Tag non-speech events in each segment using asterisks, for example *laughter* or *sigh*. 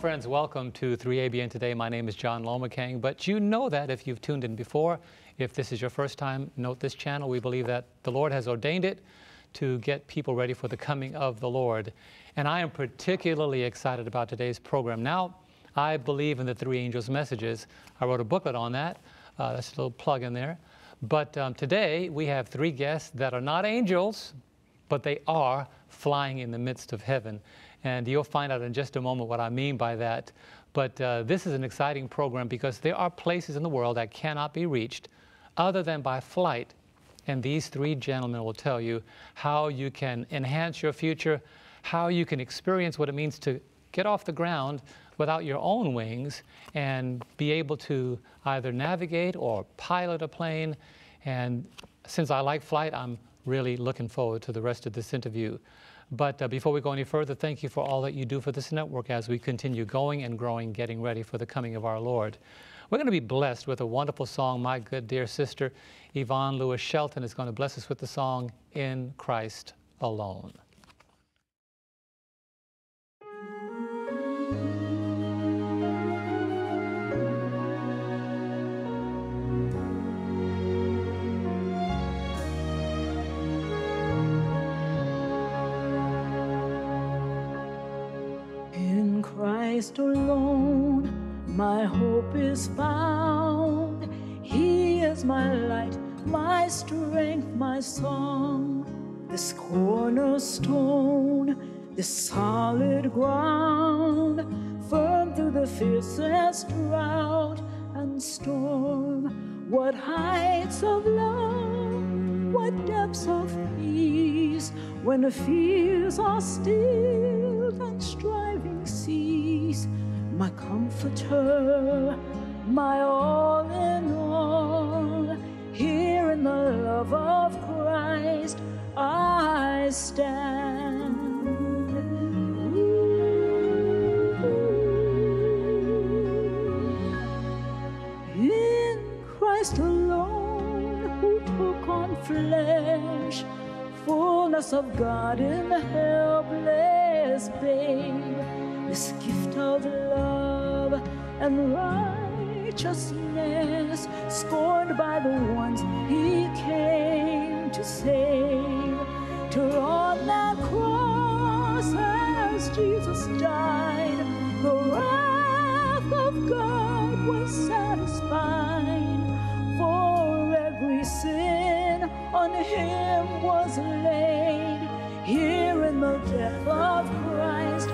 friends. Welcome to 3ABN Today. My name is John Lomacang, but you know that if you've tuned in before. If this is your first time, note this channel. We believe that the Lord has ordained it to get people ready for the coming of the Lord. And I am particularly excited about today's program. Now, I believe in the three angels' messages. I wrote a booklet on that. Uh, that's a little plug in there. But um, today we have three guests that are not angels, but they are flying in the midst of heaven. And you'll find out in just a moment what I mean by that. But uh, this is an exciting program because there are places in the world that cannot be reached other than by flight. And these three gentlemen will tell you how you can enhance your future, how you can experience what it means to get off the ground without your own wings and be able to either navigate or pilot a plane. And since I like flight, I'm really looking forward to the rest of this interview. But uh, before we go any further, thank you for all that you do for this network as we continue going and growing, getting ready for the coming of our Lord. We're going to be blessed with a wonderful song. My good dear sister, Yvonne Lewis Shelton, is going to bless us with the song In Christ Alone. Christ alone, my hope is found. He is my light, my strength, my song. This cornerstone, this solid ground, firm through the fiercest drought and storm. What heights of love, what depths of peace, when the fears are stilled and striving cease. My comforter, my all in all, here in the love of Christ I stand. In Christ alone, who took on flesh, fullness of God in helpless babe, this gift of love and righteousness, scorned by the ones he came to save. To on that cross as Jesus died, the wrath of God was satisfied. For every sin on him was laid. Here in the death of Christ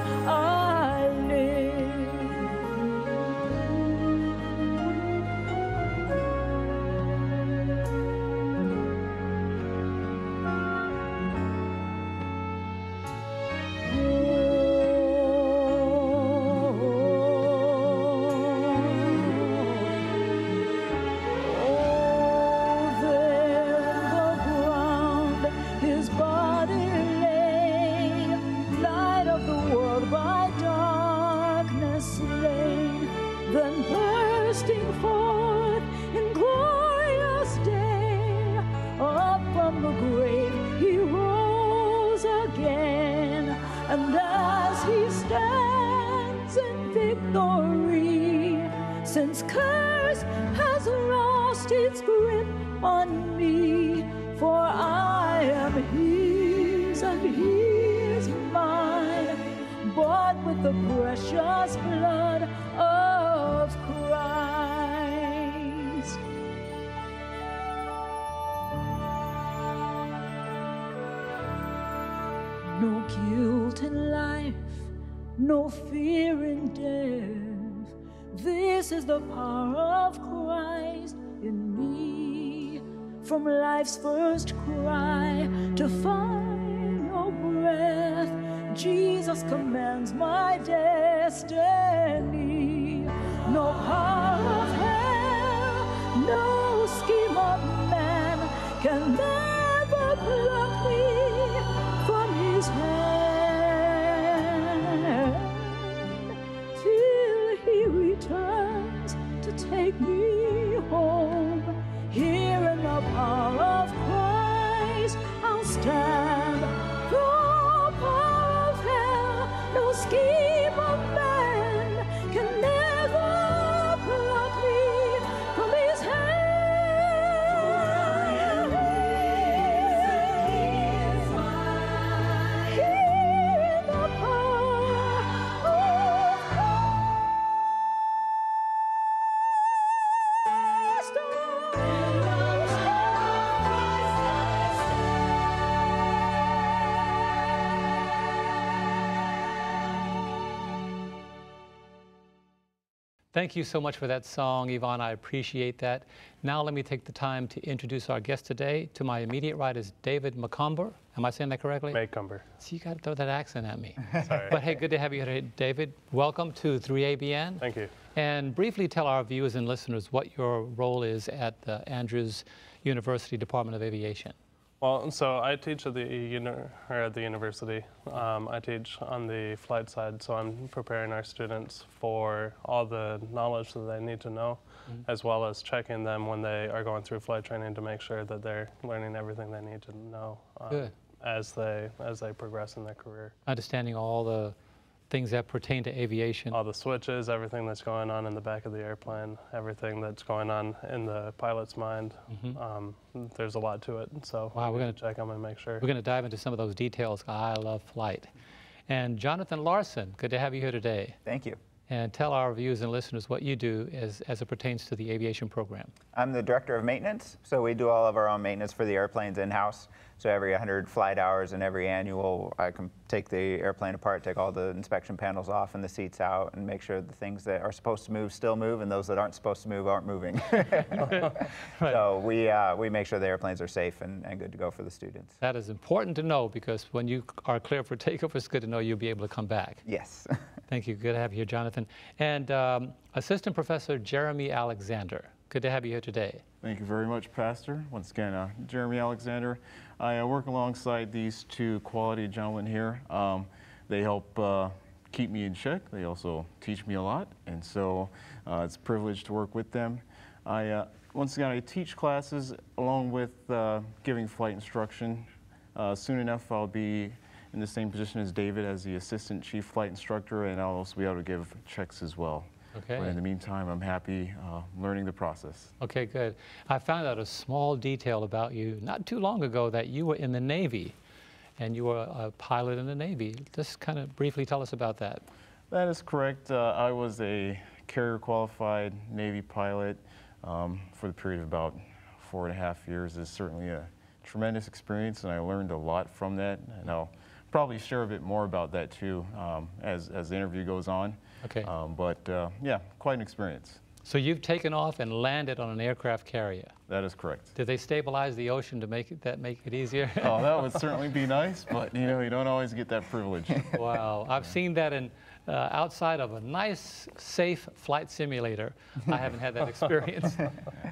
no fear in death. This is the power of Christ in me. From life's first cry to final breath, Jesus commands my destiny. No power of hell, no scheme of man can Thank you so much for that song, Yvonne. I appreciate that. Now, let me take the time to introduce our guest today. To my immediate right is David McCumber. Am I saying that correctly? Maycumber. See, you got to throw that accent at me. *laughs* Sorry. but hey, good to have you here, David. Welcome to 3ABN. Thank you. And briefly tell our viewers and listeners what your role is at the Andrews University Department of Aviation. Well, so I teach at the uni- or at the university. Um, I teach on the flight side, so I'm preparing our students for all the knowledge that they need to know, as well as checking them when they are going through flight training to make sure that they're learning everything they need to know um, as they as they progress in their career. Understanding all the things that pertain to aviation. All the switches, everything that's going on in the back of the airplane, everything that's going on in the pilot's mind. Um, there's a lot to it, so Wow, we're gonna- need to check them and make sure. We're going to dive into some of those details. I love flight. And Jonathan Larson, good to have you here today. Thank you. And tell our viewers and listeners what you do as, as it pertains to the aviation program. I'm the director of maintenance, so we do all of our own maintenance for the airplanes in-house. So every 100 flight hours and every annual, I can take the airplane apart, take all the inspection panels off and the seats out, and make sure the things that are supposed to move still move, and those that aren't supposed to move aren't moving. *laughs* So we uh, we make sure the airplanes are safe and, and good to go for the students. That is important to know because when you are clear for takeoff, it's good to know you'll be able to come back. Yes. *laughs* Thank you. Good to have you here, Jonathan. And um, Assistant Professor Jeremy Alexander, good to have you here today. Thank you very much, Pastor. Once again, uh, Jeremy Alexander. I uh, work alongside these two quality gentlemen here. Um, they help uh, keep me in check. They also teach me a lot, and so uh, it's a privilege to work with them. I uh, once again I teach classes along with uh, giving flight instruction. Uh, soon enough, I'll be in the same position as David as the assistant chief flight instructor, and I'll also be able to give checks as well. Okay. But in the meantime, I'm happy uh, learning the process. Okay, good. I found out a small detail about you not too long ago that you were in the Navy and you were a pilot in the Navy. Just kind of briefly tell us about that. That is correct. Uh, I was a carrier qualified Navy pilot um, for the period of about four and a half years. It's certainly a tremendous experience, and I learned a lot from that. And I'll probably share a bit more about that too um, as, as the interview goes on. Okay. Um, but uh, yeah, quite an experience. So you've taken off and landed on an aircraft carrier. That is correct. Did they stabilize the ocean to make it, that make it easier? *laughs* oh, that would *laughs* certainly be nice, but you know, you don't always get that privilege. *laughs* wow, I've seen that in uh, outside of a nice, safe flight simulator. I haven't had that experience,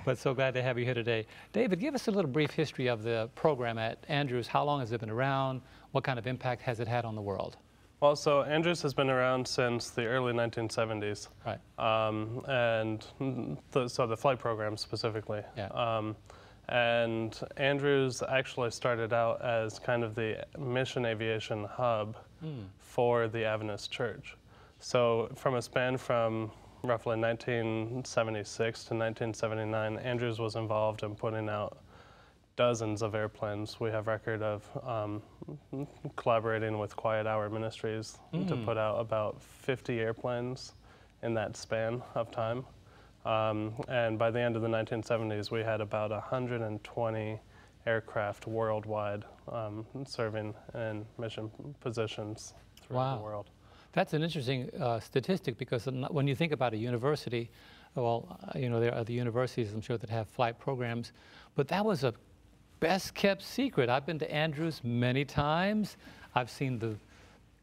but so glad to have you here today. David, give us a little brief history of the program at Andrews. How long has it been around? What kind of impact has it had on the world? Well, so Andrews has been around since the early 1970s. Right. Um, and the, so the flight program specifically. Yeah. Um, and Andrews actually started out as kind of the mission aviation hub for the Adventist Church. So from a span from roughly 1976 to 1979, Andrews was involved in putting out dozens of airplanes. We have record of um, collaborating with Quiet Hour Ministries to put out about 50 airplanes in that span of time. Um, and by the end of the 1970s, we had about 120 aircraft worldwide um, serving in mission positions. throughout Wow. the world. That's an interesting uh, statistic because when you think about a university, well, uh, you know, there are the universities, I'm sure, that have flight programs, but that was a best kept secret. I've been to Andrews many times. I've seen the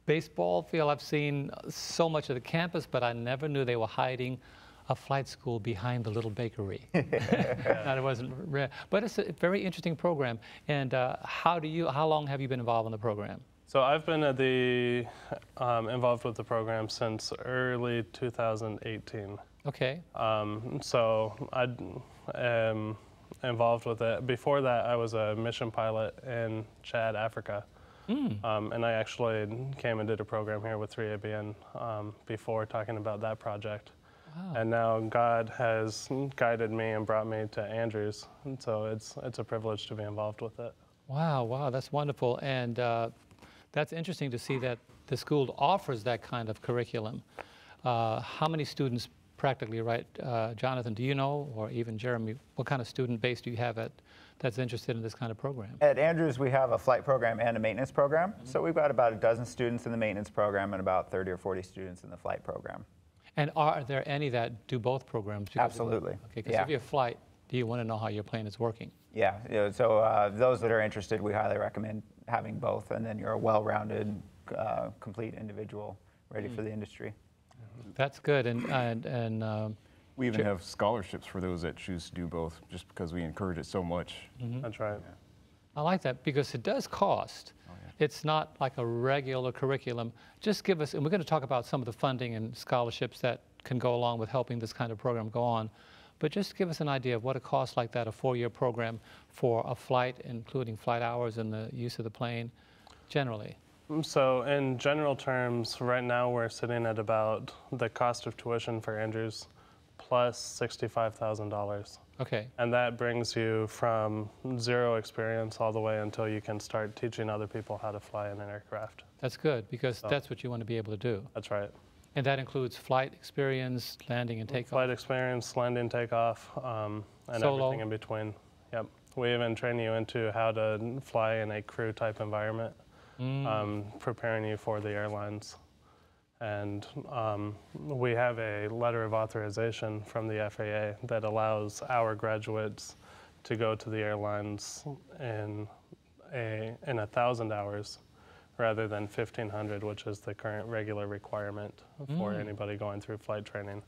baseball field, I've seen uh, so much of the campus, but I never knew they were hiding a flight school behind the little bakery. *laughs* That it wasn't rare. But it's a very interesting program. And uh, how do you, how long have you been involved in the program? So I've been at the um, involved with the program since early 2018. Okay. Um, so I am involved with it. Before that, I was a mission pilot in Chad, Africa. Um, and I actually came and did a program here with 3ABN um, before talking about that project. And now God has guided me and brought me to Andrews. And so it's, it's a privilege to be involved with it. Wow, wow, that's wonderful. And uh, that's interesting to see that the school offers that kind of curriculum. Uh, how many students practically, right? Uh, Jonathan, do you know, or even Jeremy, what kind of student base do you have at, that's interested in this kind of program? At Andrews, we have a flight program and a maintenance program. So we've got about a dozen students in the maintenance program and about 30 or 40 students in the flight program. And are there any that do both programs? Because- Absolutely, Okay, because yeah. if you're flight, do you want to know how your plane is working? Yeah, you know, so uh, those that are interested, we highly recommend having both, and then you're a well-rounded, uh, complete individual ready for the industry. That's good. And, and, and um, We even have scholarships for those that choose to do both, just because we encourage it so much. That's right. I like that because it does cost. It's not like a regular curriculum. Just give us, and we're going to talk about some of the funding and scholarships that can go along with helping this kind of program go on. But just give us an idea of what it costs like that, a four-year program for a flight, including flight hours and the use of the plane, generally. So, in general terms, right now we're sitting at about the cost of tuition for Andrews plus $65,000. Okay, And that brings you from zero experience all the way until you can start teaching other people how to fly in an aircraft. that's good because that's what you want to be able to do. That's right. And that includes flight experience, landing and takeoff. Flight experience, landing, takeoff, um, and Solo. everything in between. Yep. We even train you into how to fly in a crew type environment, Mm. um, preparing you for the airlines. And um, we have a letter of authorization from the FAA that allows our graduates to go to the airlines in a in a thousand hours rather than 1500 which is the current regular requirement for Mm. anybody going through flight training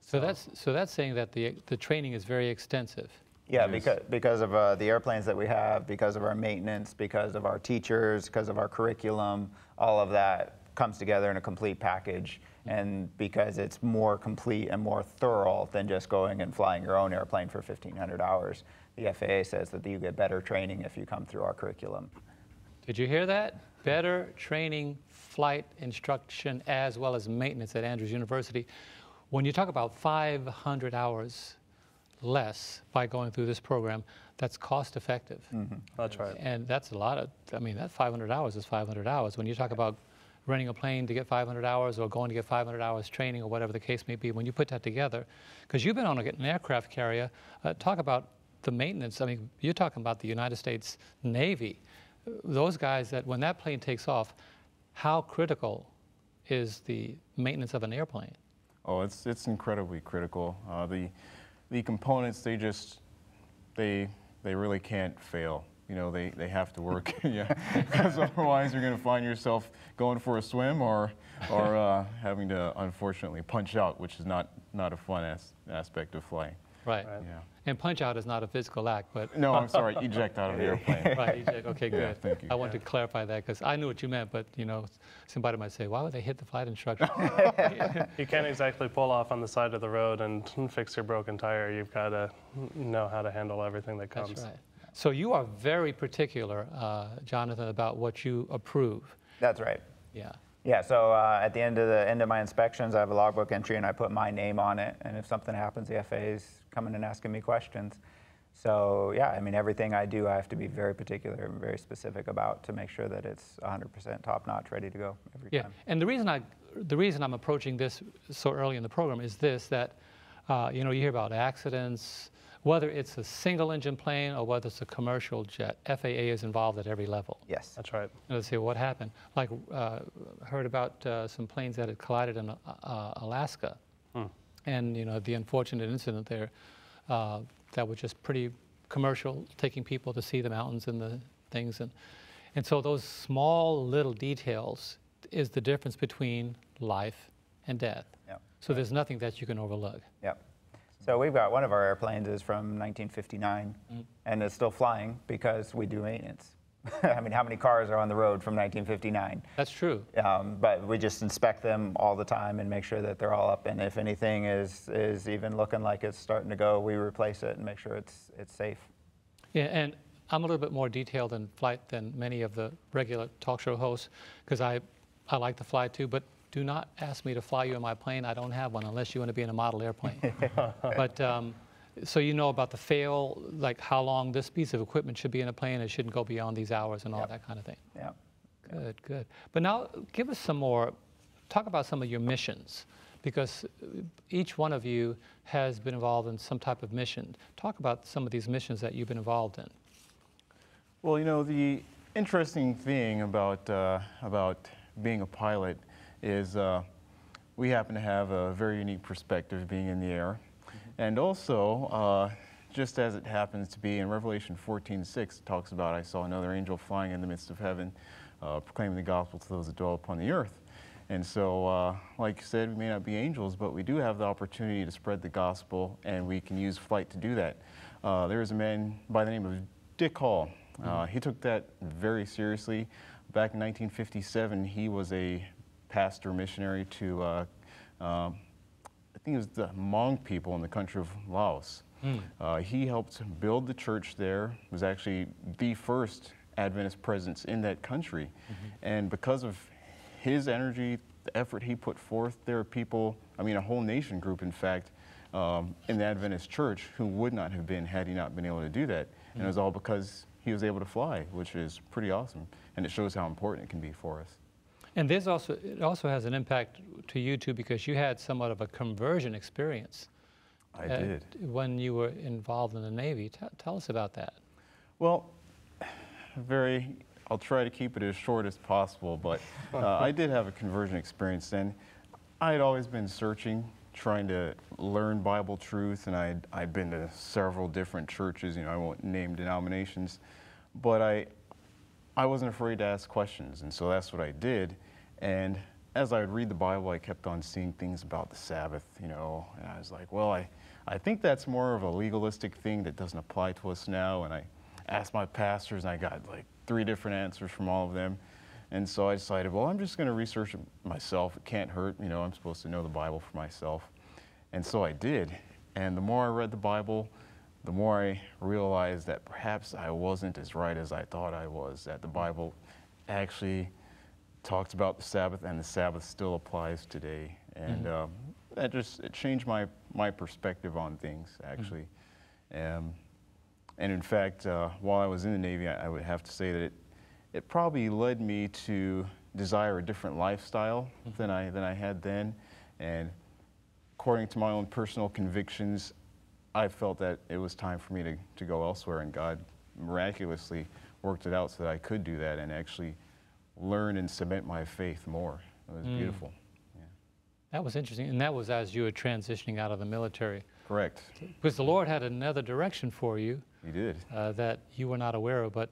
So that's so that's saying that the the training is very extensive. Yeah, because, because of uh, the airplanes that we have, because of our maintenance, because of our teachers, because of our curriculum, all of that comes together in a complete package. And because it's more complete and more thorough than just going and flying your own airplane for 1,500 hours, the FAA says that you get better training if you come through our curriculum. Did you hear that? Better training, flight instruction, as well as maintenance at Andrews University. When you talk about 500 hours less by going through this program, that's cost effective. that's right And that's a lot of, I mean, that 500 hours is 500 hours. When you talk about renting a plane to get 500 hours or going to get 500 hours training or whatever the case may be, when you put that together, because you've been on a- an aircraft carrier, uh, talk about the maintenance. I mean, you're talking about the United States Navy. Those guys that, when that plane takes off, how critical is the maintenance of an airplane? Oh, it's it's incredibly critical. Uh, the the components they just they they really can't fail. You know, they, they have to work. *laughs* yeah, because otherwise you're going to find yourself going for a swim or or uh, having to unfortunately punch out, which is not not a fun as, aspect of flying. Right. Right. Yeah. And punch out is not a physical act, but No, I'm sorry. Eject out of the airplane. *laughs* Right, you said- okay, Yeah, good. thank you. I want to clarify that because I knew what you meant, but you know, somebody might say, why would they hit the flight instructor? *laughs* *laughs* you can't exactly pull off on the side of the road and fix your broken tire you've got to know how to handle everything that comes That's right. So you are very particular, uh, Jonathan, about what you approve. That's right. Yeah. Yeah, so uh, at the end of the end of my inspections, I have a logbook entry and I put my name on it. And if something happens, the FAA is coming and asking me questions. So yeah, I mean everything I do, I have to be very particular and very specific about to make sure that it's 100% top notch, ready to go every Yeah. time. And the reason I, the reason I'm approaching this so early in the program is this: that, uh, you know, you hear about accidents whether it's a single engine plane or whether it's a commercial jet, FAA is involved at every level. Yes. That's right. And Let's see what happened. Like, uh, heard about uh, some planes that had collided in uh, uh, Alaska, and you know the unfortunate incident there. Uh, that was just pretty commercial, taking people to see the mountains and the things, and and so those small little details is the difference between life and death. Yep. So there's nothing that you can overlook. Yep. So we've got one of our airplanes is from 1959, and it's still flying because we do maintenance. *laughs* I mean, how many cars are on the road from 1959? That's true. Um, but we just inspect them all the time and make sure that they're all up. And if anything is is even looking like it's starting to go, we replace it and make sure it's it's safe. Yeah, and I'm a little bit more detailed in flight than many of the regular talk show hosts because I, I like to fly too, but do not ask me to fly you in my plane. I don't have one unless you want to be in a model airplane. *laughs* but um, so you know about the fail, like how long this piece of equipment should be in a plane. It shouldn't go beyond these hours and all Yep. that kind of thing. Yeah. Good, good. But now give us some more, talk about some of your missions, because each one of you has been involved in some type of mission. Talk about some of these missions that you've been involved in. Well, you know, the interesting thing about, uh, about being a pilot is uh, we happen to have a very unique perspective being in the air. And also, uh, just as it happens to be in Revelation 14:6, it talks about, I saw another angel flying in the midst of heaven, uh, proclaiming the gospel to those that dwell upon the earth. And so, uh, like you said, we may not be angels, but we do have the opportunity to spread the gospel, and we can use flight to do that. Uh, there is a man by the name of Dick Hall. Uh, he took that very seriously. Back in 1957, he was a pastor missionary to, uh, um, think it was the Hmong people in the country of Laos. Uh, he helped build the church there, was actually the first Adventist presence in that country. And because of his energy, the effort he put forth, there are people, I mean, a whole nation group, in fact, um, in the Adventist church who would not have been had he not been able to do that. And it was all because he was able to fly, which is pretty awesome. And it shows how important it can be for us. And this also it also has an impact to you too because you had somewhat of a conversion experience. I uh, did. when you were involved in the Navy. Tell tell us about that. Well, very, I'll try to keep it as short as possible, but uh, I did have a conversion experience then. I had always been searching, trying to learn Bible truth, and I'd, I'd been to several different churches, you know, I won't name denominations, but I, I wasn't afraid to ask questions, and so that's what I did. And as I would read the Bible, I kept on seeing things about the Sabbath, you know, and I was like, well, I, I think that's more of a legalistic thing that doesn't apply to us now. And I asked my pastors, and I got like three different answers from all of them. And so I decided, well, I'm just going to research it myself. It can't hurt, you know, I'm supposed to know the Bible for myself. And so I did. And the more I read the Bible, the more I realized that perhaps I wasn't as right as I thought I was, that the Bible actually talks about the Sabbath, and the Sabbath still applies today. And um, that just it changed my, my perspective on things, actually. Um, and in fact, uh, while I was in the Navy, I, I would have to say that it, it probably led me to desire a different lifestyle than, I, than I had then. And according to my own personal convictions, I felt that it was time for me to, to go elsewhere, and God miraculously worked it out so that I could do that and actually learn and cement my faith more. It was beautiful. Yeah. That was interesting, and that was as you were transitioning out of the military, Correct. because the Lord had another direction for you You did. uh, that you were not aware of, but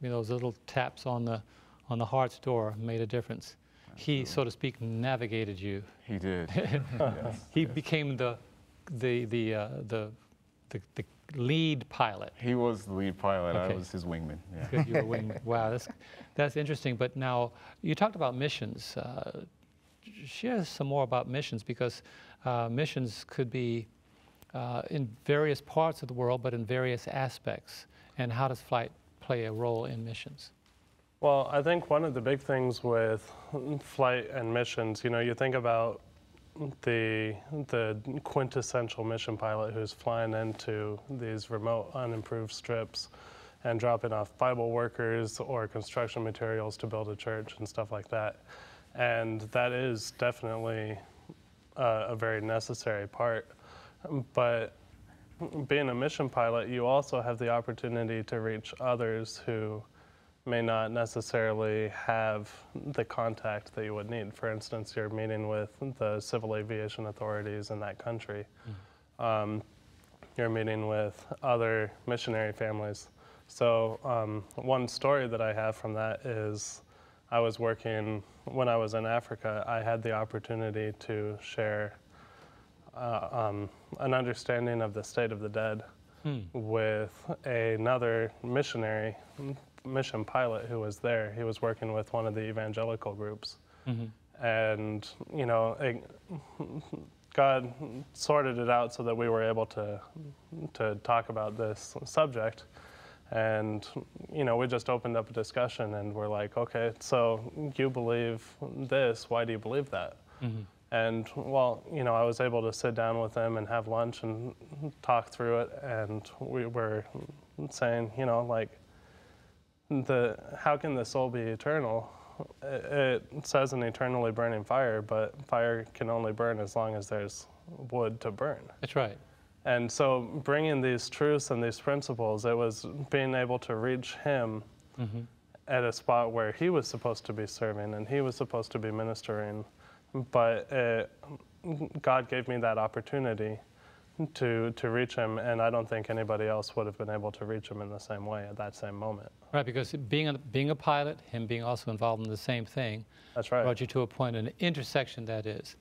you know, those little taps on the on the heart's door made a difference. He, so to speak, navigated you. He did. *laughs* yes. *laughs* He became the the the uh, the, the the lead pilot. He was the lead pilot. Okay. I was his wingman. Yeah. Good, you were wing. Wow, that's *laughs* that's interesting. But now you talked about missions. Uh, share some more about missions because uh, missions could be uh, in various parts of the world, but in various aspects. And how does flight play a role in missions? Well, I think one of the big things with flight and missions, you know, you think about the the quintessential mission pilot who's flying into these remote, unimproved strips and dropping off Bible workers or construction materials to build a church and stuff like that. And that is definitely a, a very necessary part. But being a mission pilot, you also have the opportunity to reach others who may not necessarily have the contact that you would need. For instance, you're meeting with the civil aviation authorities in that country. Um, you're meeting with other missionary families. So, um, one story that I have from that is I was working, when I was in Africa, I had the opportunity to share uh, um, an understanding of the state of the dead with another missionary, mission pilot who was there. He was working with one of the evangelical groups. And, you know, it, God sorted it out so that we were able to, to talk about this subject. And, you know, we just opened up a discussion and we're like, okay, so you believe this, why do you believe that? Mm-hmm. And, well, you know, I was able to sit down with them and have lunch and talk through it. And we were saying, you know, like, the, how can the soul be eternal? It, it says an eternally burning fire, but fire can only burn as long as there's wood to burn. That's right. And so, bringing these truths and these principles, it was being able to reach him at a spot where he was supposed to be serving and he was supposed to be ministering. But it, God gave me that opportunity to, to reach him, and I don't think anybody else would have been able to reach him in the same way at that same moment. Right, because being a, being a pilot, him being also involved in the same thing, That's right. brought you to a point, an intersection that is.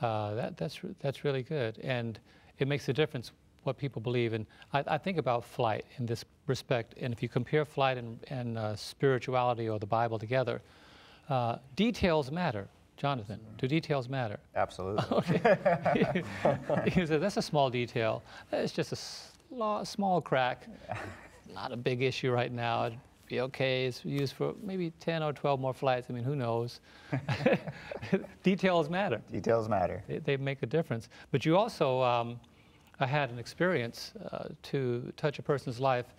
Uh, that, that's, that's really good. And it makes a difference what people believe. And I, I think about flight in this respect. And if you compare flight and, and uh, spirituality or the Bible together, uh, details matter. Jonathan, do details matter? Absolutely. *laughs* Okay. *laughs* you said, that's a small detail. It's just a small crack. Not a big issue right now. Be okay. It's used for maybe 10 or 12 more flights. I mean, who knows? *laughs* *laughs* details matter. Details matter. They, they make a difference. But you also um, I had an experience uh, to touch a person's life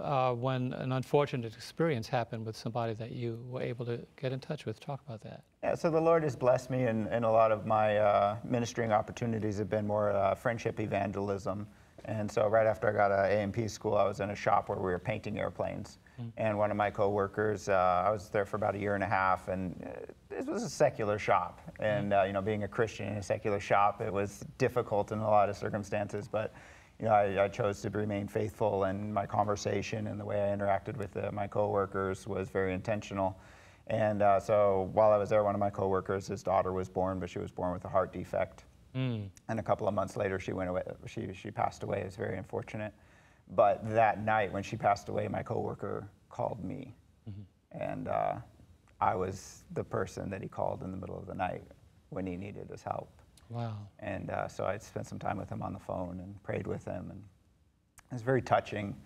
uh, when an unfortunate experience happened with somebody that you were able to get in touch with. Talk about that. Yeah, so the Lord has blessed me, and, and a lot of my uh, ministering opportunities have been more uh, friendship evangelism. And so right after I got out of A&P school, I was in a shop where we were painting airplanes. And one of my coworkers, uh, I was there for about a year and a half, and uh, it was a secular shop. And uh, you know, being a Christian in a secular shop, it was difficult in a lot of circumstances. But you know, I, I chose to remain faithful, and my conversation and the way I interacted with uh, my coworkers was very intentional. And uh, so while I was there, one of my coworkers, his daughter was born, but she was born with a heart defect. And a couple of months later, she went away. She, she passed away. It was very unfortunate. But that night, when she passed away, my coworker called me, and uh, I was the person that he called in the middle of the night when he needed his help. Wow. And uh, so I spent some time with him on the phone and prayed with him. And it was very touching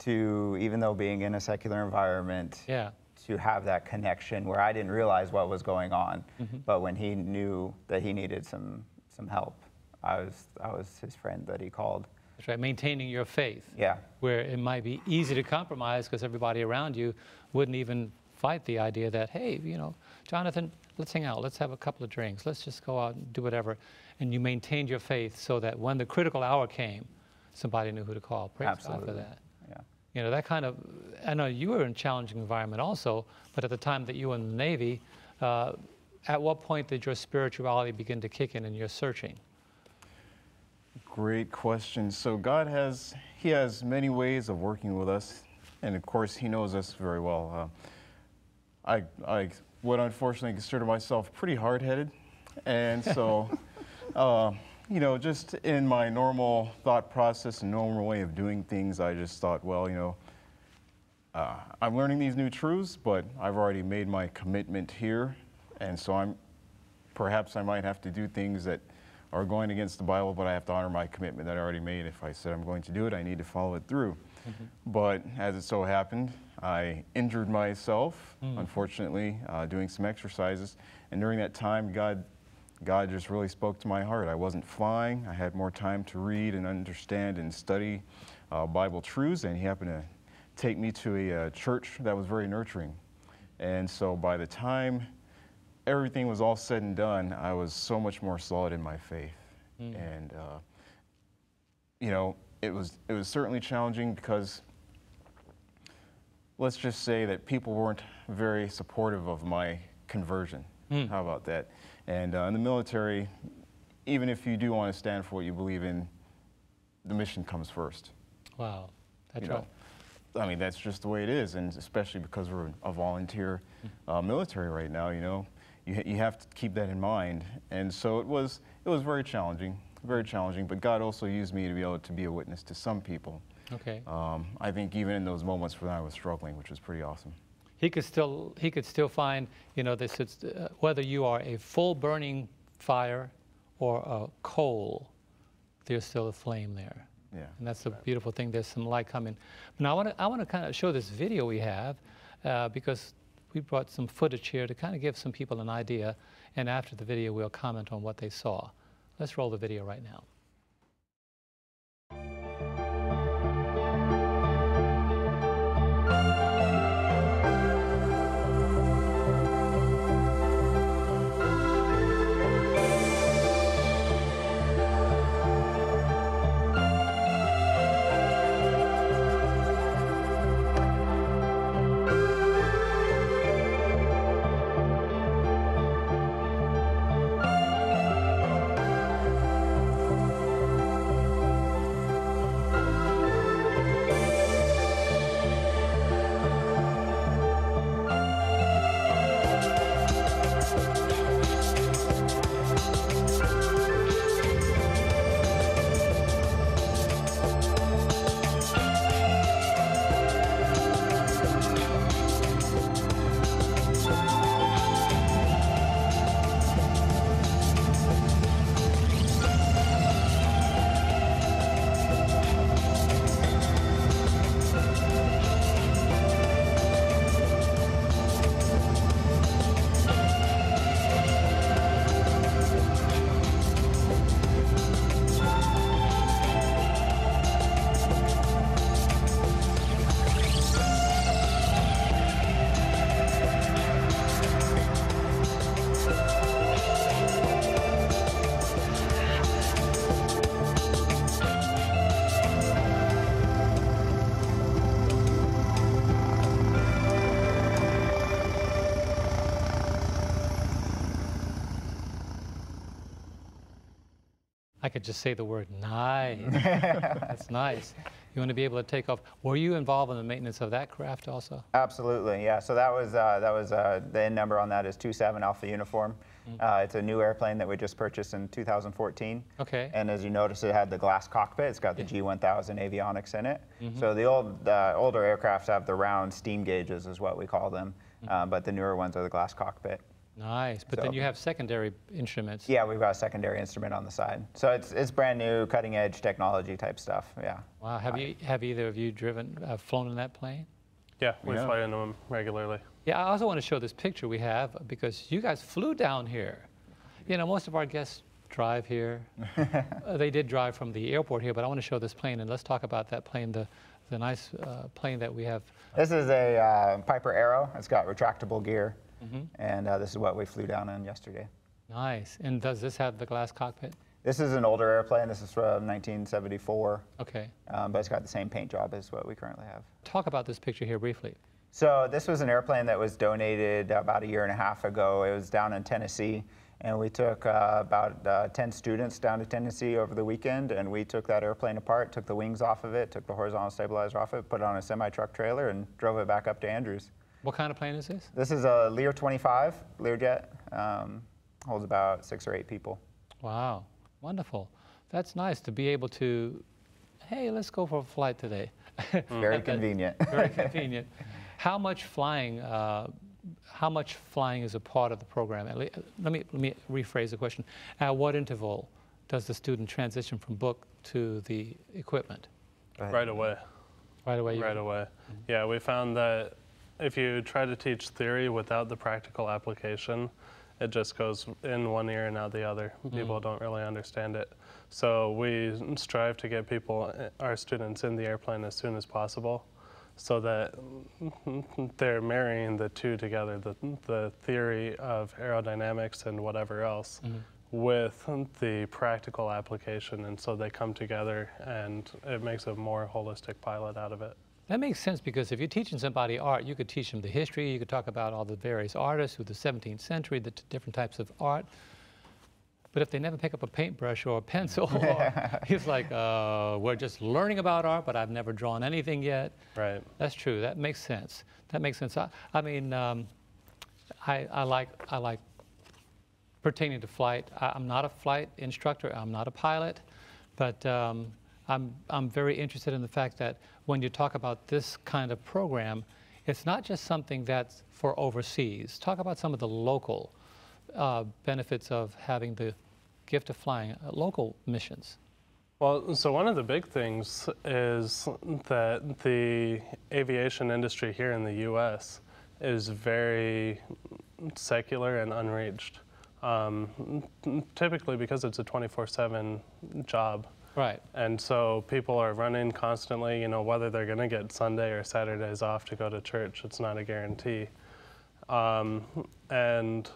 to, even though being in a secular environment, Yeah. to have that connection where I didn't realize what was going on. But when he knew that he needed some, some help, I was, I was his friend that he called. That's right. Maintaining your faith. Yeah. Where it might be easy to compromise because everybody around you wouldn't even fight the idea that, hey, you know, Jonathan, let's hang out, let's have a couple of drinks, let's just go out and do whatever. And you maintained your faith so that when the critical hour came, somebody knew who to call. Praise God for that. Yeah. You know, that kind of, I know you were in a challenging environment also, but at the time that you were in the Navy, uh, at what point did your spirituality begin to kick in and your searching? Great question. So God has He has many ways of working with us, and of course He knows us very well. Uh, I I would unfortunately consider myself pretty hard-headed, and so. *laughs* Uh, you know, just in my normal thought process and normal way of doing things, I just thought, well, you know, uh, I'm learning these new truths, but I've already made my commitment here, and so I'm perhaps I might have to do things that are going against the Bible, but I have to honor my commitment that I already made. If I said I'm going to do it, I need to follow it through. But as it so happened, I injured myself, unfortunately, uh, doing some exercises, and during that time, God. God just really spoke to my heart. I wasn't flying. I had more time to read and understand and study uh, Bible truths, and He happened to take me to a uh, church that was very nurturing. And so by the time everything was all said and done, I was so much more solid in my faith. And, uh, you know, it was it was certainly challenging because let's just say that people weren't very supportive of my conversion. How about that? And uh, in the military, even if you do want to stand for what you believe in, the mission comes first. Wow. That's you right. know, I mean, that's just the way it is, and especially because we're a volunteer uh, military right now, you know, you, you have to keep that in mind. And so it was, it was very challenging, very challenging, but God also used me to be able to be a witness to some people. Okay. Um, I think even in those moments when I was struggling, which was pretty awesome. he could still he could still find you know this it's, uh, whether you are a full burning fire or a coal there's still a flame there Yeah. and that's the beautiful thing there's some light coming now i want to i want to kind of show this video we have uh, because we brought some footage here to kind of give some people an idea and after the video we'll comment on what they saw. Let's roll the video right now could just say the word nice. *laughs* That's nice. You want to be able to take off. Were you involved in the maintenance of that craft also? Absolutely, yeah. So that was uh, that was uh, the N number on that is 27 Alpha Uniform. Uh, it's a new airplane that we just purchased in 2014. Okay. And as you notice, it had the glass cockpit. It's got the G1000 avionics in it. So the old older aircraft have the round steam gauges, is what we call them. Uh, but the newer ones are the glass cockpit. Nice. But then you have secondary instruments. Yeah, we've got a secondary instrument on the side. So it's it's brand new, cutting edge technology type stuff. Yeah. Wow. Have you have either of you driven uh, flown in that plane? Yeah, we Yeah. fly into them regularly. Yeah. I also want to show this picture we have because you guys flew down here. You know, most of our guests drive here. *laughs* Uh, they did drive from the airport here, but I want to show this plane and let's talk about that plane, the the nice uh, plane that we have. This is a uh, Piper Arrow. It's got retractable gear, and uh, this is what we flew down in yesterday. Nice. And does this have the glass cockpit? This is an older airplane. This is from 1974, Okay. um, but it's got the same paint job as what we currently have. Talk about this picture here briefly. So this was an airplane that was donated about a year and a half ago. It was down in Tennessee, and we took uh, about uh, 10 students down to Tennessee over the weekend, and we took that airplane apart, took the wings off of it, took the horizontal stabilizer off it, put it on a semi-truck trailer, and drove it back up to Andrews. What kind of plane is this? This is a Lear 25 Learjet. Um, holds about six or eight people. Wow, wonderful. That's nice to be able to, hey, let's go for a flight today. *laughs* Very *laughs* convenient. *laughs* Very convenient. How much flying? Uh, how much flying is a part of the program? At Let me let me rephrase the question. At what interval does the student transition from book to the equipment? Go ahead. Right away. Right away. you- Right away. Yeah, we found that if you try to teach theory without the practical application, it just goes in one ear and out the other. Mm-hmm. People don't really understand it. So we strive to get people, our students, in the airplane as soon as possible, so that *laughs* they're marrying the two together, the, the theory of aerodynamics and whatever else, mm-hmm. with the practical application, and so they come together, and it makes a more holistic pilot out of it. That makes sense because if you're teaching somebody art, you could teach them the history, you could talk about all the various artists through the 17th century, the t- different types of art. But if they never pick up a paintbrush or a pencil, *laughs* or, it's like, uh, we're just learning about art, but I've never drawn anything yet. Right. That's true. That makes sense. That makes sense. I, I mean, um, I, I like I like pertaining to flight. I, I'm not a flight instructor. I'm not a pilot, but um, I'm I'm very interested in the fact that when you talk about this kind of program, it's not just something that's for overseas. Talk about some of the local uh, benefits of having the gift of flying, uh, local missions. Well, so one of the big things is that the aviation industry here in the U.S. is very secular and unreached. Um, typically, because it's a 24/7 job, Right. and so people are running constantly. You know, whether they're going to get Sunday or Saturdays off to go to church, it's not a guarantee. Um, and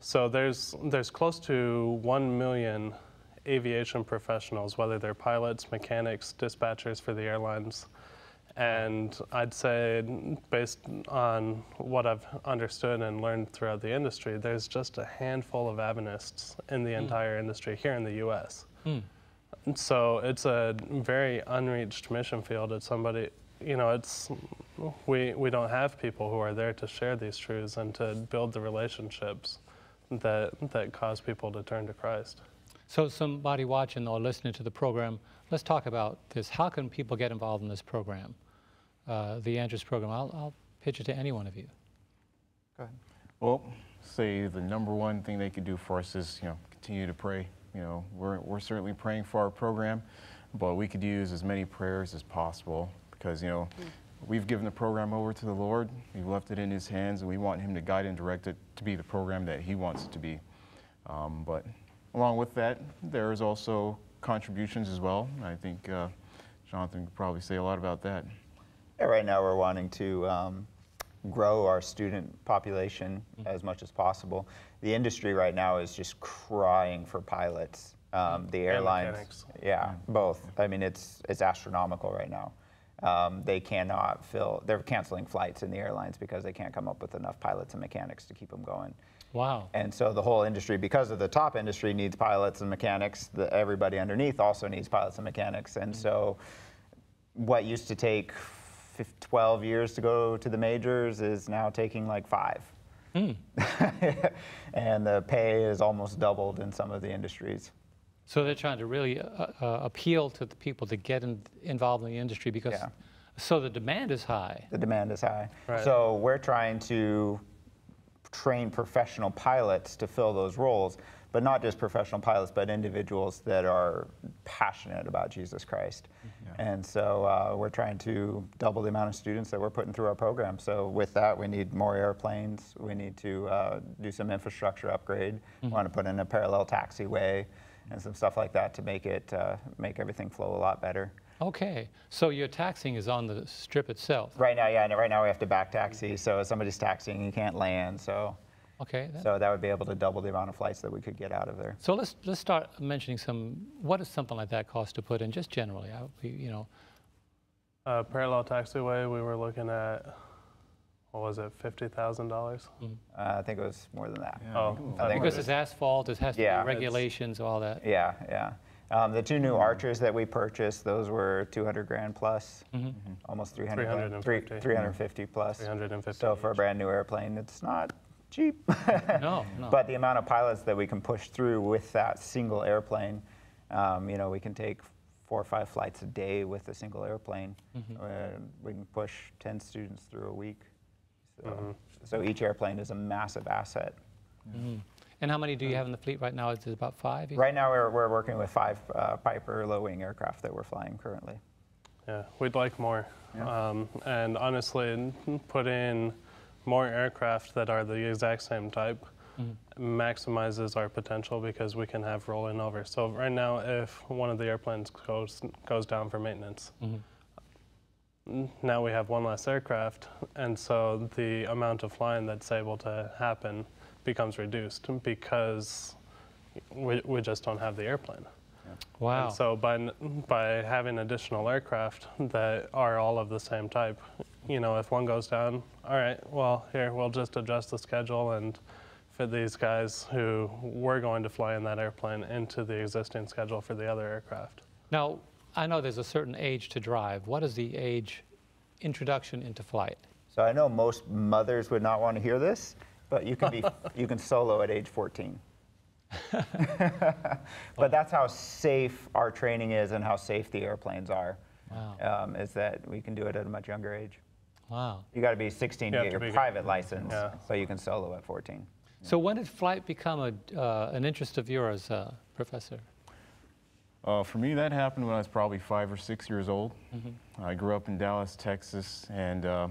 so there's there's close to one million aviation professionals, whether they're pilots, mechanics, dispatchers for the airlines. And I'd say, based on what I've understood and learned throughout the industry, there's just a handful of Adventists in the entire industry here in the U.S. And So it's a very unreached mission field. It's somebody, you know, it's we we don't have people who are there to share these truths and to build the relationships that that cause people to turn to Christ. So, somebody watching or listening to the program, let's talk about this. How can people get involved in this program, uh, the Andrews program? I'll, I'll pitch it to any one of you. Go ahead. Well, say the number one thing they could do for us is, you know, continue to pray. You know, we're, we're certainly praying for our program, but we could use as many prayers as possible because, you know, we've given the program over to the Lord. We've left it in His hands, and we want Him to guide and direct it to be the program that He wants it to be. Um, but along with that, there is also contributions as well. I think uh, Jonathan could probably say a lot about that. Yeah, right now we're wanting to um, grow our student population as much as possible. The industry right now is just crying for pilots. Um, the airlines, mechanics. yeah, both. I mean, it's it's astronomical right now. Um, they cannot fill. They're canceling flights in the airlines because they can't come up with enough pilots and mechanics to keep them going. Wow. And so the whole industry, because of the top industry needs pilots and mechanics, the, everybody underneath also needs pilots and mechanics. And so what used to take 12 years to go to the majors is now taking like five. *laughs* and the pay is almost doubled in some of the industries. So they're trying to really uh, uh, appeal to the people to get in, involved in the industry because Yeah. so the demand is high. The demand is high. Right. So we're trying to train professional pilots to fill those roles, but not just professional pilots, but individuals that are passionate about Jesus Christ. And so uh, we're trying to double the amount of students that we're putting through our program. So with that, we need more airplanes. We need to uh, do some infrastructure upgrade. We want to put in a parallel taxiway and some stuff like that to make it uh, make everything flow a lot better. Okay. So your taxing is on the strip itself. Right now, yeah, right now we have to back taxi. So if somebody's taxiing, you can't land. So, Okay. that- so that would be able to double the amount of flights that we could get out of there. So let's let's start mentioning some. What does something like that cost to put in? Just generally, I, we- you know. Uh, parallel taxiway, we were looking at, what was it, fifty thousand dollars? Uh, I think it was more than that. Oh, I think Because it's asphalt, it has to Yeah. be regulations, all that. Yeah, yeah. Um, the two new Archers that we purchased, those were 200 grand plus, almost 300 grand, three- 350. 350 plus. Three hundred and fifty. So for a brand new airplane, it's not cheap. No, *laughs* no. But the amount of pilots that we can push through with that single airplane, um, you know, we can take four or five flights a day with a single airplane. Uh, we can push 10 students through a week. So, so each airplane is a massive asset. and how many do you have in the fleet right now? Is it about five? Right now, we're, we're working with five uh, Piper low wing aircraft that we're flying currently. Yeah, we'd like more. Um, and honestly, put in more aircraft that are the exact same type mm-hmm. maximizes our potential because we can have rolling over. So right now, if one of the airplanes goes goes down for maintenance, mm-hmm. n- now we have one less aircraft, and so the amount of flying that's able to happen becomes reduced because we, we just don't have the airplane. Wow. And so by, by having additional aircraft that are all of the same type, you know, if one goes down, all right, well, here, we'll just adjust the schedule and fit these guys who were going to fly in that airplane into the existing schedule for the other aircraft. now, I know there's a certain age to drive. What is the age introduction into flight? So I know most mothers would not want to hear this, but you can be *laughs* you can solo at age 14. *laughs* but that's how safe our training is and how safe the airplanes are. Wow. Um, is that we can do it at a much younger age. Wow. You got to be 16 to get have your to be- private license, Yeah. so you can solo at 14. So when did flight become a, uh, an interest of yours, uh, Professor? Uh, for me, that happened when I was probably five or six years old. I grew up in Dallas, Texas, and uh,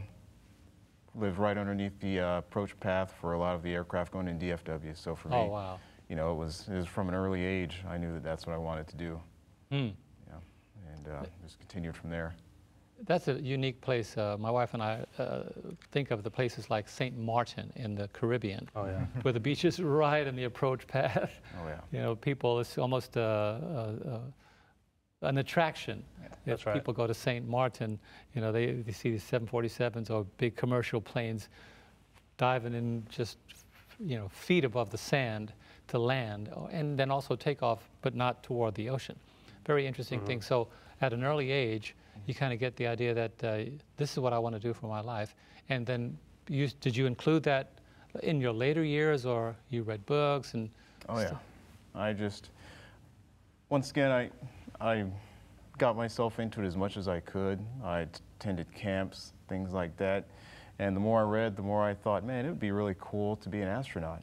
lived right underneath the uh, approach path for a lot of the aircraft going in DFW. So for me, Oh, wow. You know, it was, it was from an early age. I knew that that's what I wanted to do. Hmm. Yeah, and uh, just continued from there. That's a unique place. Uh, my wife and I uh, think of the places like St. Martin in the Caribbean, Oh, yeah. *laughs* where the beach is right in the approach path. *laughs* Oh yeah. You know, people, it's almost uh, uh, uh, an attraction. That's if right. people go to St. Martin, you know, they, they see these 747s or big commercial planes diving in just, you know, feet above the sand to land, and then also take off, but not toward the ocean. Very interesting Mm-hmm. thing. So at an early age, you kind of get the idea that uh, this is what I want to do for my life. And then, you, did you include that in your later years, or you read books and? Oh yeah. I just once again I I got myself into it as much as I could. I attended camps, things like that. And the more I read, the more I thought, man, it would be really cool to be an astronaut.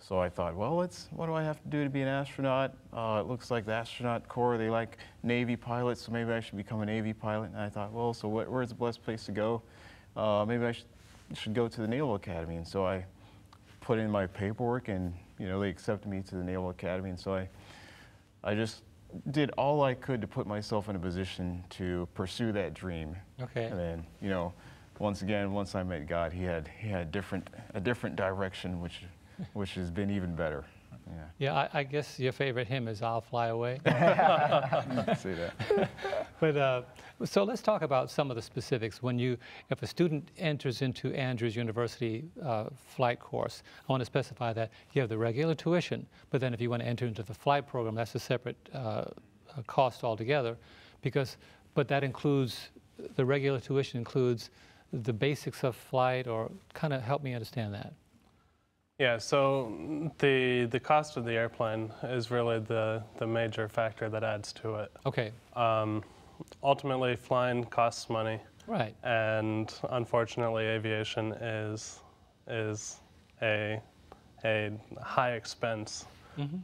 So I thought, well, let's, what do I have to do to be an astronaut? Uh, it looks like the astronaut corps, they like Navy pilots, so maybe I should become a Navy pilot. And I thought, well, so what, where's the best place to go? Uh, maybe I should, should go to the Naval Academy. And so I put in my paperwork and, you know, they accepted me to the Naval Academy. And so I, I just did all I could to put myself in a position to pursue that dream. Okay. And then, you know, once again, once I met God, he had, he had different, a different direction, which, *laughs* which has been even better. Yeah, Yeah, I, I guess your favorite hymn is "I'll Fly Away." *laughs* See that. *laughs* but uh, so let's talk about some of the specifics. When you, if a student enters into Andrews University uh, flight course, I want to specify that you have the regular tuition, but then if you want to enter into the flight program, that's a separate uh, uh, cost altogether, because, but that includes the regular tuition includes the basics of flight, or kind of help me understand that. Yeah, so the, the cost of the airplane is really the, the major factor that adds to it. Okay, Um, ultimately, flying costs money, right. and unfortunately, aviation is, is a, a high expense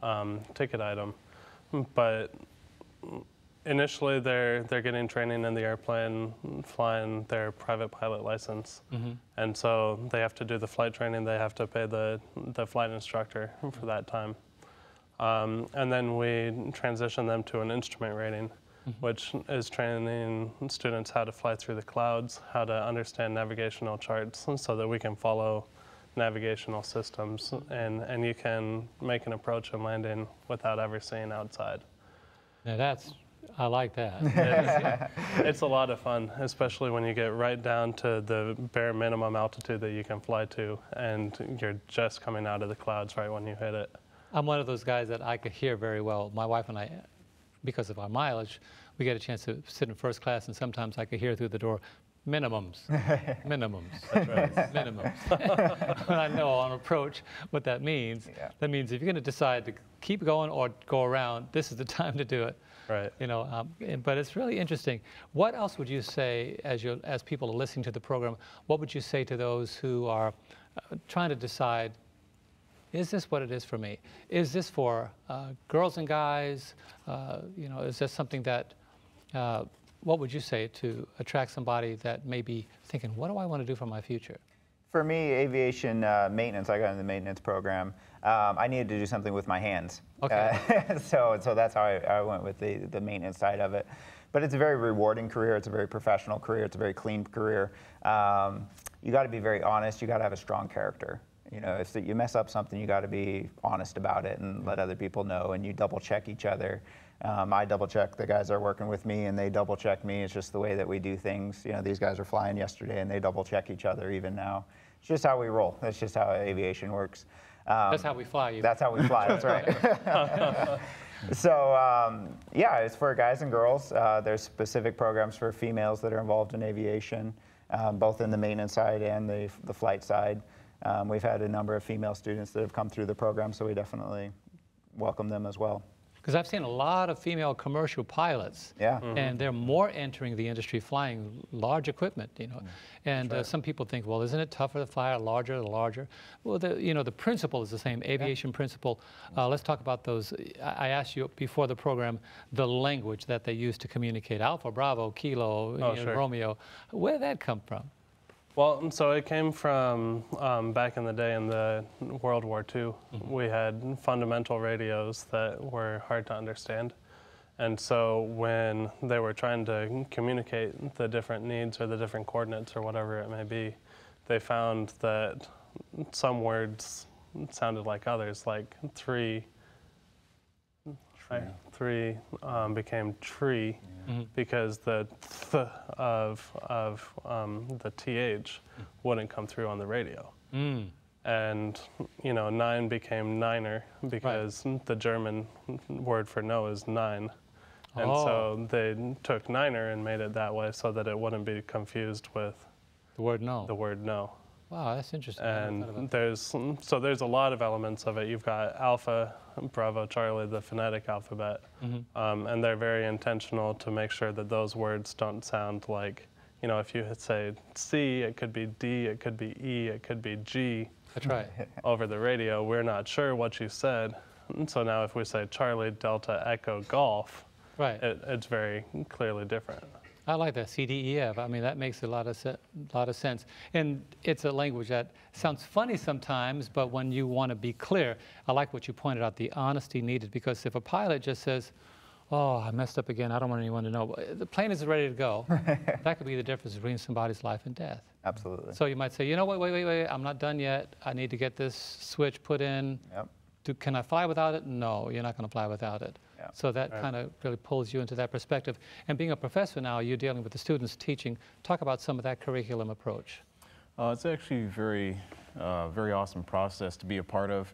um, ticket item. But initially, they're, they're getting training in the airplane, flying their private pilot license. And so they have to do the flight training, they have to pay the, the flight instructor for that time. Um, and then we transition them to an instrument rating, which is training students how to fly through the clouds, how to understand navigational charts, so that we can follow navigational systems and, and you can make an approach and landing without ever seeing outside. Now that's, I like that. It's, *laughs* it's a lot of fun, especially when you get right down to the bare minimum altitude that you can fly to, and you're just coming out of the clouds right when you hit it. I'm one of those guys that I could hear very well. My wife and I, because of our mileage, we get a chance to sit in first class, and sometimes I could hear through the door, minimums, *laughs* minimums, minimums. *laughs* and I know on approach what that means. Yeah. That means if you're going to decide to keep going or go around, this is the time to do it. Right. You know, um, and- but it's really interesting. What else would you say, as you as people are listening to the program, what would you say to those who are uh, trying to decide is this what it is for me? Is this for uh, girls and guys? Uh, you know, is this something that, uh, what would you say to attract somebody that may be thinking, what do I want to do for my future? For me, aviation uh, maintenance, I got in the maintenance program. Um, I needed to do something with my hands. Okay. Uh, *laughs* so, so that's how I, I went with the, the maintenance side of it. But it's a very rewarding career. It's a very professional career. It's a very clean career. Um, you got to be very honest. You got to have a strong character. You know, if you mess up something, you got to be honest about it and let other people know, and you double check each other. Um, I double check the guys that are working with me, and they double check me. It's just the way that we do things. You know, these guys are flying yesterday, and they double check each other even now. It's just how we roll. That's just how aviation works. Um, That's how we fly. You. that's how we fly. That's right. *laughs* so um, yeah, it's for guys and girls. Uh, there's specific programs for females that are involved in aviation, um, both in the maintenance side and the the flight side. Um, we've had a number of female students that have come through the program, so we definitely welcome them as well. Because I've seen a lot of female commercial pilots. Yeah. And they're more entering the industry flying large equipment, you know. And uh, some people think, well, isn't it tougher to fly a larger, the larger? Well, the, you know, the principle is the same, aviation principle. Uh, let's talk about those. I I asked you before the program the language that they use to communicate Alpha, Bravo, Kilo, you know, sure. Romeo. Where did that come from? Well, so it came from um, back in the day in the World War II. We had fundamental radios that were hard to understand. And so when they were trying to communicate the different needs or the different coordinates or whatever it may be, they found that some words sounded like others, like three. I- three um, became tree because the th of, of um, the th wouldn't come through on the radio. Mm. And, you know, nine became niner because the German word for no is nein. And so they took niner and made it that way so that it wouldn't be confused with The word no. the word no. Wow, that's interesting. I never thought about And there's so there's a lot of elements of it. You've got Alpha, Bravo, Charlie, the phonetic alphabet, Mm-hmm. um, and they're very intentional to make sure that those words don't sound like, you know, if you say C, it could be D, it could be E, it could be G. That's right. *laughs* Over the radio, we're not sure what you said. And so now if we say Charlie, Delta, Echo, Golf, Right. it, it's very clearly different. I like that CDEF. I mean, that makes a lot of se- lot of sense. And it's a language that sounds funny sometimes, but when you want to be clear, I like what you pointed out, the honesty needed. Because if a pilot just says, "Oh, I messed up again. I don't want anyone to know," the plane is ready to go. *laughs* that could be the difference between somebody's life and death. Absolutely. So you might say, "You know what? Wait, wait, wait. I'm not done yet. I need to get this switch put in." Yep. Do, can I fly without it? No, you're not going to fly without it. Yeah. So that kind of really pulls you into that perspective. And being a professor now, you're dealing with the students teaching. Talk about some of that curriculum approach. Uh, it's actually a very, uh, very awesome process to be a part of.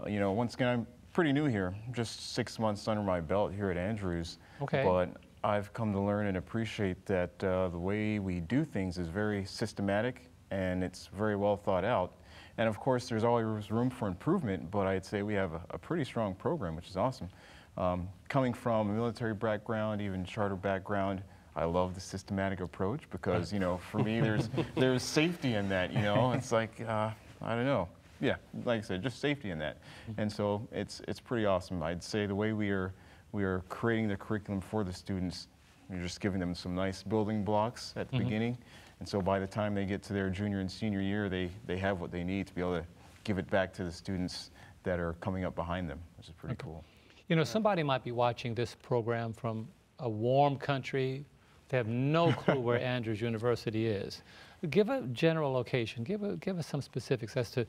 Uh, you know, once again, I'm pretty new here, just six months under my belt here at Andrews. Okay. But I've come to learn and appreciate that uh, the way we do things is very systematic and it's very well thought out. And of course, there's always room for improvement, but I'd say we have a, a pretty strong program, which is awesome. Um, coming from a military background, even charter background, I love the systematic approach because, you know, for me, there's *laughs* there's safety in that. You know, it's like uh, I don't know. Yeah, like I said, just safety in that, and so it's it's pretty awesome. I'd say the way we are we are creating the curriculum for the students, we're just giving them some nice building blocks at the beginning, and so by the time they get to their junior and senior year, they they have what they need to be able to give it back to the students that are coming up behind them, which is pretty cool. You know, somebody might be watching this program from a warm country. They have no *laughs* clue where Andrews University is. Give a general location. Give, a, give us some specifics as to,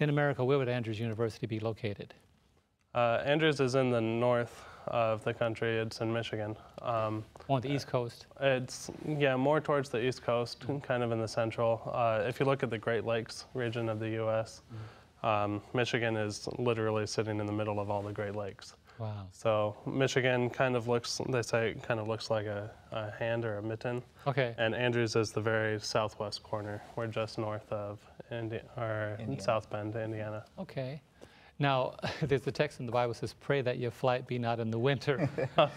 in America, where would Andrews University be located? Uh, Andrews is in the north of the country. It's in Michigan. Um, On the East Coast. It's yeah, more towards the east coast, kind of in the central. Uh, if you look at the Great Lakes region of the U.S., um, Michigan is literally sitting in the middle of all the Great Lakes. Wow. So Michigan kind of looks, they say, it kind of looks like a, a hand or a mitten. Okay. And Andrews is the very southwest corner. We're just north of Indi- or Indiana. South Bend, Indiana. Okay. Now, *laughs* there's a text in the Bible says, "Pray that your flight be not in the winter." *laughs*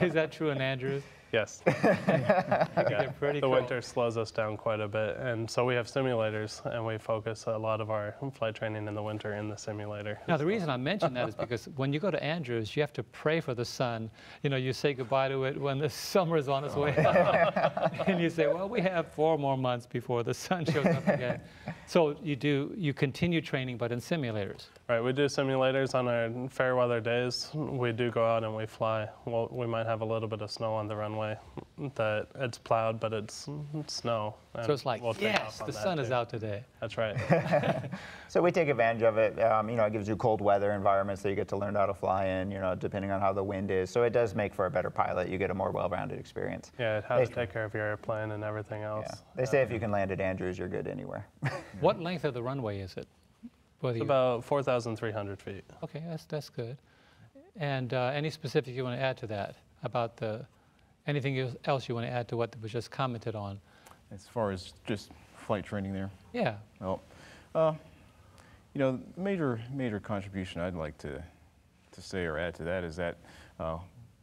is that true in Andrews? Yes. *laughs* get pretty the cold. winter slows us down quite a bit, and so we have simulators, and we focus a lot of our flight training in the winter in the simulator. Now, the reason I mention that is because when you go to Andrews, you have to pray for the sun. You know, you say goodbye to it when the *laughs* summer is on its way out. *laughs* and you say, well, we have four more months before the sun shows up again. so you do, you continue training, but in simulators. Right, we do simulators on our fair weather days. We do go out and we fly. Well, we might have a little bit of snow on the runway that it's plowed, but it's, it's snow. So it's like, we'll yes, the that sun is out today. That's right. *laughs* So we take advantage of it. Um, you know, it gives you cold weather environments that you get to learn how to fly in. You know, depending on how the wind is. So it does make for a better pilot. You get a more well-rounded experience. Yeah, it how to take care of your airplane and everything else. Yeah. They say if you can land at Andrews, you're good anywhere. What length of the runway is it? Whether It's about 4,300 feet. Okay, that's, that's good. And uh, any specific you want to add to that about the, anything else- else you want to add to what was just commented on? As far as just flight training there, Yeah, well, uh, you know, major major contribution I'd like to to say or add to that is that uh,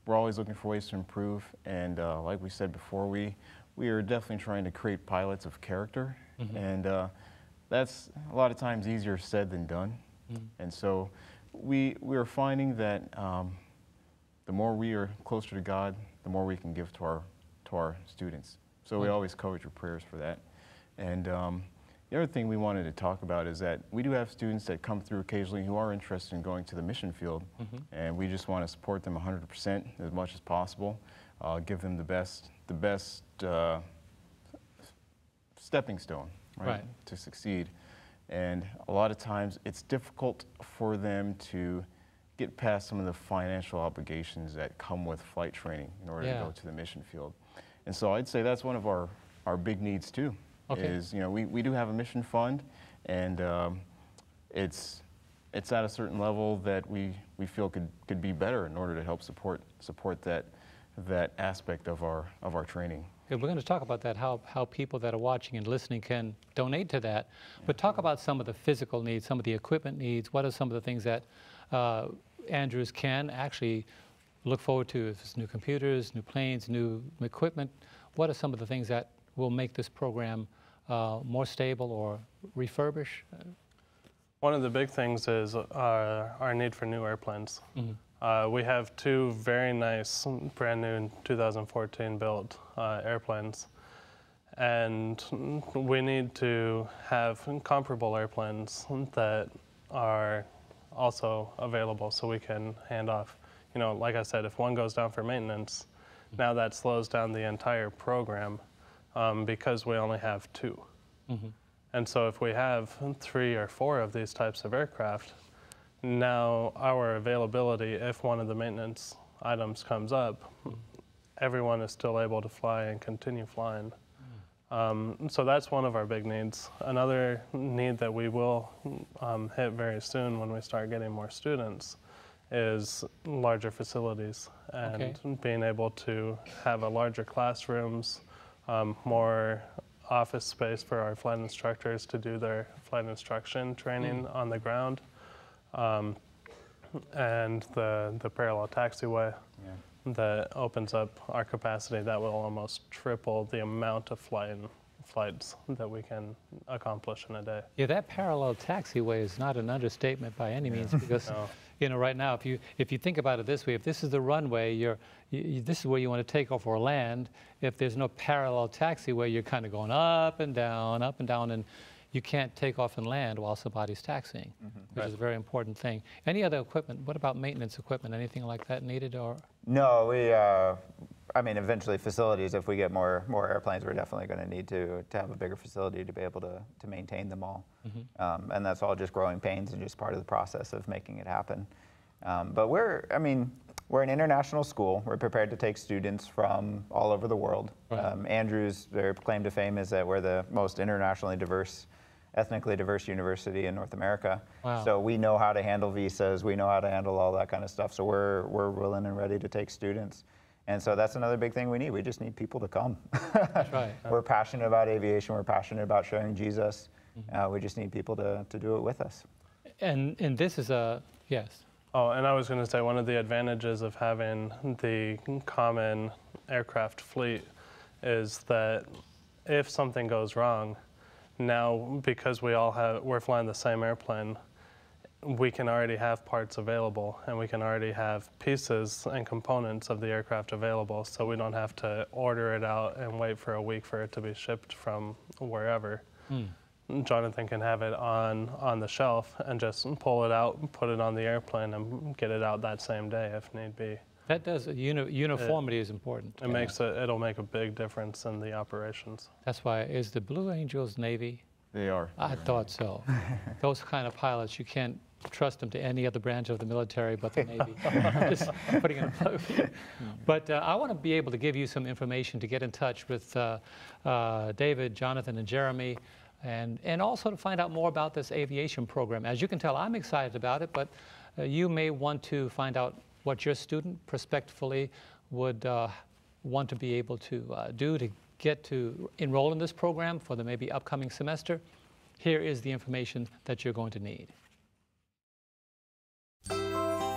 we're always looking for ways to improve, and uh, like we said before, we we are definitely trying to create pilots of character, and uh, that's a lot of times easier said than done. And so we we are finding that um, the more we are closer to God, the more we can give to our to our students. So we always covet your prayers for that. And um, the other thing we wanted to talk about is that we do have students that come through occasionally who are interested in going to the mission field, and we just want to support them 100% as much as possible. Uh, give them the best the best uh, stepping stone, right, Right. to succeed. And a lot of times it's difficult for them to get past some of the financial obligations that come with flight training in order Yeah. to go to the mission field. And so I'd say that's one of our, our big needs too. Okay. Is, you know, we, we do have a mission fund and um, it's, it's at a certain level that we, we feel could, could be better in order to help support, support that, that aspect of our, of our training. Good, we're going to talk about that, how, how people that are watching and listening can donate to that. But talk about some of the physical needs, some of the equipment needs. What are some of the things that uh, Andrews can actually look forward to? If it's new computers, new planes, new equipment, what are some of the things that will make this program uh, more stable or refurbish? One of the big things is our, our need for new airplanes. Uh, we have two very nice, brand new 2014 built uh, airplanes. And we need to have comparable airplanes that are also available so we can hand off. You know, like I said, if one goes down for maintenance, now that slows down the entire program um, because we only have 2 And so if we have three or four of these types of aircraft, now our availability, if one of the maintenance items comes up, everyone is still able to fly and continue flying. Um, so that's one of our big needs. Another need that we will um, hit very soon when we start getting more students is larger facilities and Okay. being able to have a larger classrooms, um, more office space for our flight instructors to do their flight instruction training on the ground, um, and the the parallel taxiway that opens up our capacity. That will almost triple the amount of flight flights that we can accomplish in a day. Yeah, that parallel taxiway is not an understatement by any means because, *laughs* No. you know, right now, if you if you think about it this way, if this is the runway, you're you, you- this is where you want to take off or land. If there's no parallel taxiway, you're kind of going up and down, up and down, and you can't take off and land while somebody's taxiing, which is a very important thing. Any other equipment? What about maintenance equipment? Anything like that needed or? No, we. Uh, I mean, eventually facilities. If we get more more airplanes, we're definitely going to need to to have a bigger facility to be able to to maintain them all. Um, and that's all just growing pains and just part of the process of making it happen. Um, but we're. I mean. We're an international school. We're prepared to take students from all over the world. Right. Um, Andrews, their claim to fame is that we're the most internationally diverse, ethnically diverse university in North America. Wow. So we know how to handle visas. We know how to handle all that kind of stuff. So we're we're willing and ready to take students. And so that's another big thing we need. We just need people to come. That's right. *laughs* we're passionate about aviation. We're passionate about sharing Jesus. Mm-hmm. Uh, we just need people to, to do it with us. And and this is a yes. Oh, and I was going to say one of the advantages of having the common aircraft fleet is that if something goes wrong, now because we all have we're flying the same airplane, we can already have parts available and we can already have pieces and components of the aircraft available so we don't have to order it out and wait for a week for it to be shipped from wherever. Hmm. Jonathan can have it on on the shelf and just pull it out, put it on the airplane, and get it out that same day if need be. That does, uni- uniformity is important. It makes it. It'll make a big difference in the operations. That's why, is the Blue Angels Navy? They are. I thought so. *laughs* Those kind of pilots, you can't trust them to any other branch of the military but the Navy. I'm just *laughs* putting it in plug. But uh, I want to be able to give you some information to get in touch with uh, uh, David, Jonathan, and Jeremy, and, and also to find out more about this aviation program. As you can tell, I'm excited about it, but uh, you may want to find out what your student prospectively would uh, want to be able to uh, do to get to enroll in this program for the maybe upcoming semester. Here is the information that you're going to need.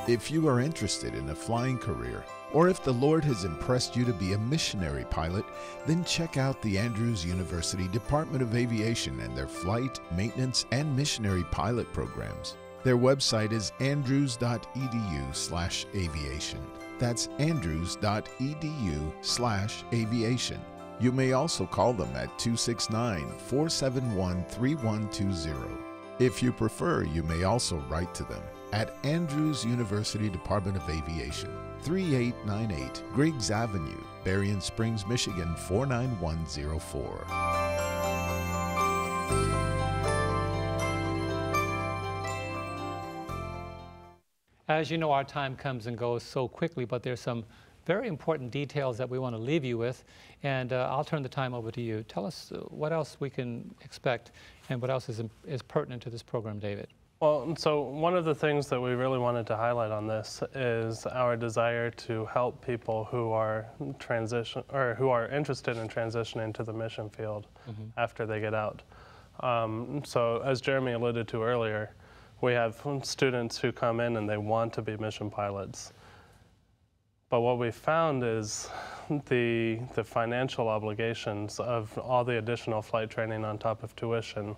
If you are interested in a flying career, or if the Lord has impressed you to be a missionary pilot, then check out the Andrews University Department of Aviation and their flight, maintenance, and missionary pilot programs. Their website is andrews.edu/aviation. That's andrews.edu/aviation. You may also call them at 269 471 3120. If you prefer, you may also write to them at Andrews University Department of Aviation, 3898 Griggs Avenue, Berrien Springs, Michigan 49104. As you know, our time comes and goes so quickly, but there's some very important details that we want to leave you with. And uh, I'll turn the time over to you. Tell us uh, what else we can expect and what else is, is pertinent to this program, David. Well, so one of the things that we really wanted to highlight on this is our desire to help people who are transition or who are interested in transitioning to the mission field after they get out. Um, so, as Jeremy alluded to earlier, we have students who come in and they want to be mission pilots. But what we found is the, the financial obligations of all the additional flight training on top of tuition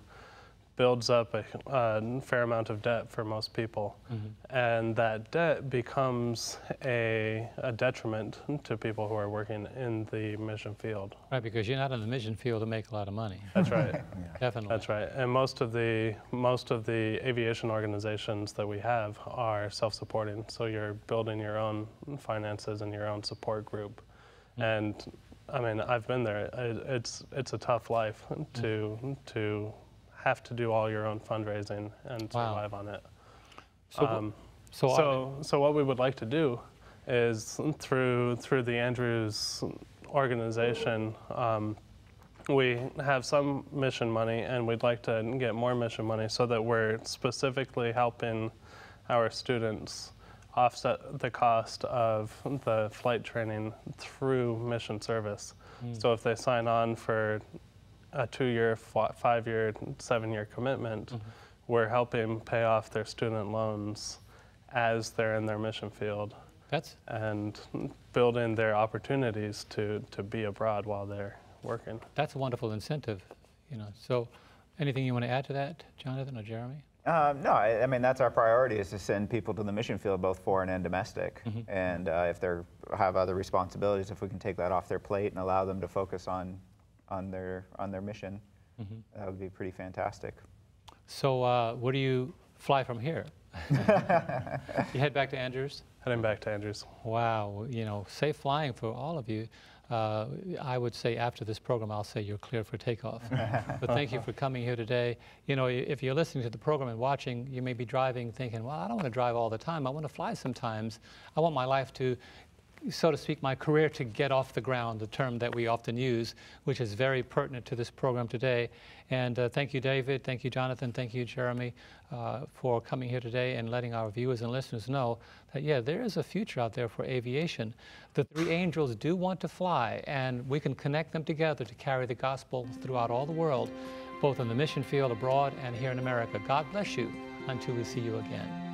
builds up a, a fair amount of debt for most people. Mm-hmm. And that debt becomes a, a detriment to people who are working in the mission field. Right, because you're not in the mission field to make a lot of money. That's right. *laughs* Definitely. That's right. And most of the most of the aviation organizations that we have are self-supporting. So you're building your own finances and your own support group. Mm. And I mean, I've been there. It, it's it's a tough life to to have to do all your own fundraising and Wow. survive on it. So, Um, so, so, so what we would like to do is through through the Andrews organization, um, we have some mission money, and we'd like to get more mission money so that we're specifically helping our students offset the cost of the flight training through mission service. So if they sign on for a two-year, fi- five-year, seven-year commitment, we're helping pay off their student loans as they're in their mission field that's and build in their opportunities to, to be abroad while they're working. that's a wonderful incentive, you know. So, anything you want to add to that, Jonathan or Jeremy? Um, no, I, I mean that's our priority is to send people to the mission field, both foreign and domestic. And uh, if they have other responsibilities, if we can take that off their plate and allow them to focus on on their on their mission, that would be pretty fantastic. So, uh, where do you fly from here? *laughs* you head back to Andrews. Heading back to Andrews. Wow, you know, safe flying for all of you. Uh, I would say after this program, I'll say you're clear for takeoff. *laughs* but thank you for coming here today. You know, if you're listening to the program and watching, you may be driving thinking, well, I don't want to drive all the time. I want to fly sometimes. I want my life to, so to speak, my career to get off the ground, the term that we often use, which is very pertinent to this program today. And uh, thank you, David. Thank you, Jonathan. Thank you, Jeremy, uh, for coming here today and letting our viewers and listeners know that, yeah, there is a future out there for aviation. The three angels do want to fly, and we can connect them together to carry the gospel throughout all the world, both in the mission field abroad and here in America. God bless you until we see you again.